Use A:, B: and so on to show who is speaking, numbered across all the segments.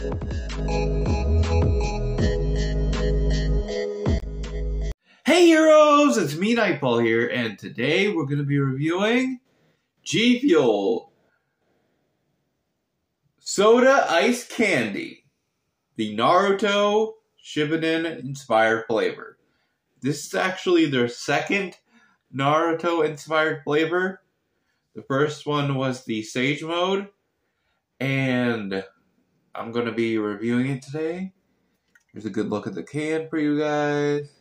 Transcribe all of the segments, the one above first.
A: Hey heroes, it's me Nightfall here, and today we're going to be reviewing G Fuel Soda Ice Candy, the Naruto Shippuden inspired flavor. This is actually their second Naruto inspired flavor. The first one was the Sage mode, and I'm going to be reviewing it today. Here's a good look at the can for you guys.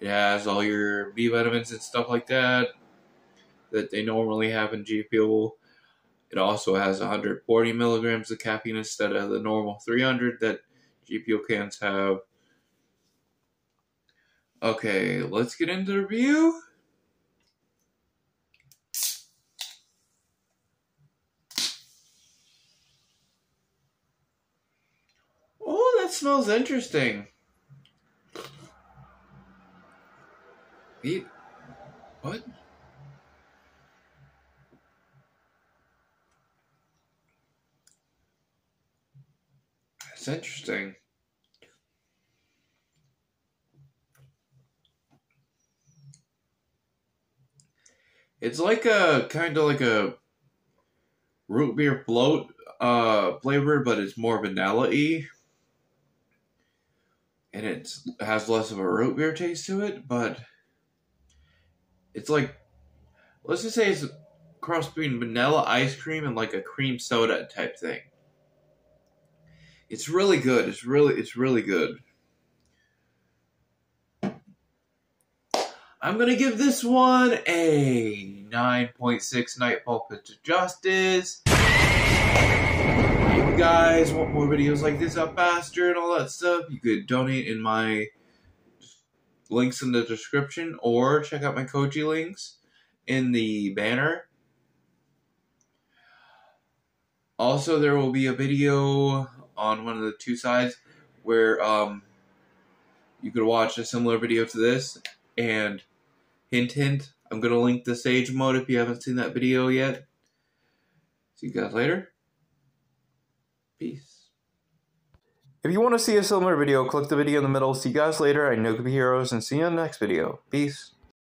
A: It has all your B vitamins and stuff like that that they normally have in G Fuel. It also has 140 milligrams of caffeine instead of the normal 300 that G Fuel cans have. Okay, let's get into the review. That smells interesting. Eat. What? That's interesting. It's like a kind of like a root beer float uh, flavor, but it's more vanilla y. And it has less of a root beer taste to it, but it's like, let's just say it's cross between vanilla ice cream and like a cream soda type thing. It's really good. It's really, it's really good. I'm gonna give this one a 9.6 Nightfall of Justice. Guys want more videos like this up faster and all that stuff, you could donate in my links in the description or check out my Ko-fi links in the banner. Also, there will be a video on one of the two sides where um, you could watch a similar video to this and Hint, hint. I'm going to link the Sage mode if you haven't seen that video yet. See you guys later. Peace.
B: If you want to see a similar video, click the video in the middle. See you guys later. I know Heroes, and see you in the next video. Peace.